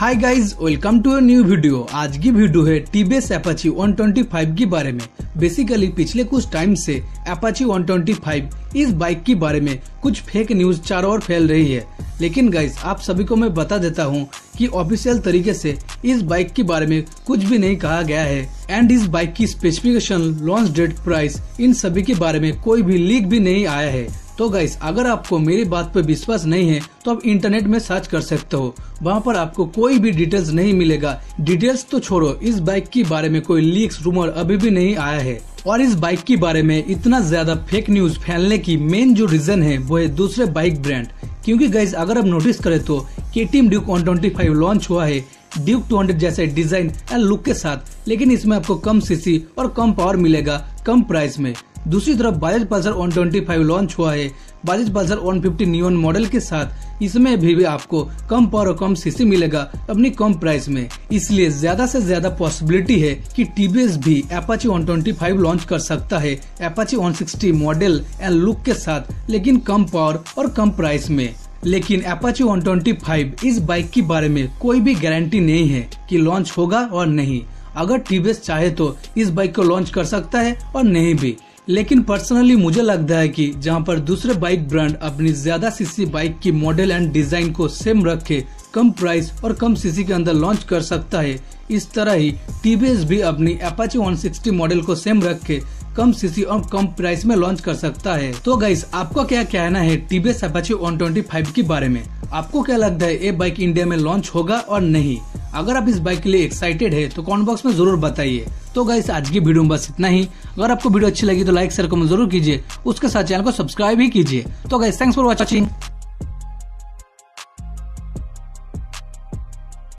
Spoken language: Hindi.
Hi guys welcome to a new video आज की वीडियो है टीबीएस एपाची 125 के बारे में। बेसिकली पिछले कुछ टाइम से एपाची 125 इस बाइक के बारे में कुछ फेक न्यूज़ चारों ओर फैल रही है। लेकिन गाइज़ आप सभी को मैं बता देता हूँ कि ऑफिशियल तरीके से इस बाइक के बारे में कुछ भी नहीं कहा गया है। एंड इस बाइक की स्पेसिफिकेशन लॉन्च डेट प्राइस इन सभी के बारे में कोई भी लीक भी नहीं आया है। तो गाइस अगर आपको मेरी बात पर विश्वास नहीं है तो आप इंटरनेट में सर्च कर सकते हो। वहाँ पर आपको कोई भी डिटेल्स नहीं मिलेगा। डिटेल्स तो छोड़ो, इस बाइक के बारे में कोई लीक्स रूमर अभी भी नहीं आया है। और इस बाइक के बारे में इतना ज़्यादा फेक न्यूज़ फैलने की मेन जो रीजन है, वो है दूसरे बाइक ब्रांड क्योंकि गाइज़ अगर आप नोटिस करें तो K T Duke one twenty five launch हुआ है। ड्यूक 200 जैसे डिज़ाइन एंड लुक के साथ। लेकिन इसमें आपको कम सीसी और कम पावर मिलेगा, कम प्राइस में। दूसरी तरफ़ बाजाज पल्सर 125 लॉन्च हुआ है। बाजाज पल्सर 150 नियोन मॉडल के साथ। इसमें भी, भी आपको कम पावर और कम सीसी मिलेगा अपनी कम प्राइस में। इसलिए ज़्यादा से ज़्यादा पॉसिबिलिटी है कि टीवीएस भी एपाची 125 लॉन्च कर सकता है। एपाची 160 मॉडल एंड लुक के साथ लेकिन कम पावर और कम प्राइस में। लेकिन एपाची 125 इस बाइक के बारे में कोई भी गारंटी नहीं है कि लॉन्च होगा और नहीं। अगर टीवीएस चाहे तो इस बाइक को लॉन्च कर सकता है और नहीं भी। लेकिन पर्सनली मुझे लगता है कि जहाँ पर दूसरे बाइक ब्रांड अपनी ज़्यादा सीसी बाइक की मॉडल एंड डिज़ाइन को सेम रखे, कम प्राइस और कम सीसी के अंदर लॉन्च कर सकता है, इस तरह ही टीबीएस भी अपनी अपाची 160 मॉडल को सेम रख के कम सीसी और कम प्राइस में लॉन्च कर सकता है। तो गाइस आपको क्या कहना है टीवीएस अपाची 125 के बारे में? आपको क्या लगता है, ये बाइक इंडिया में लॉन्च होगा और नहीं? अगर आप इस बाइक के लिए एक्साइटेड है तो कॉमेंट बॉक्स में ज़रूर बताइए। तो गाइस आज की वीडियो में बस इतना ही। अगर आपको वीडियो अच्छी लगी तो लाइक शेयर कमेंट ज़रूर कीजिए। उसके साथ चैनल को सब्सक्राइब भी कीजिए। तो गाइस थैंक्स फॉर वॉचिंग